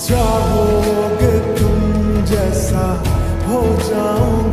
चाहोगे तुम जैसा हो जाऊँ।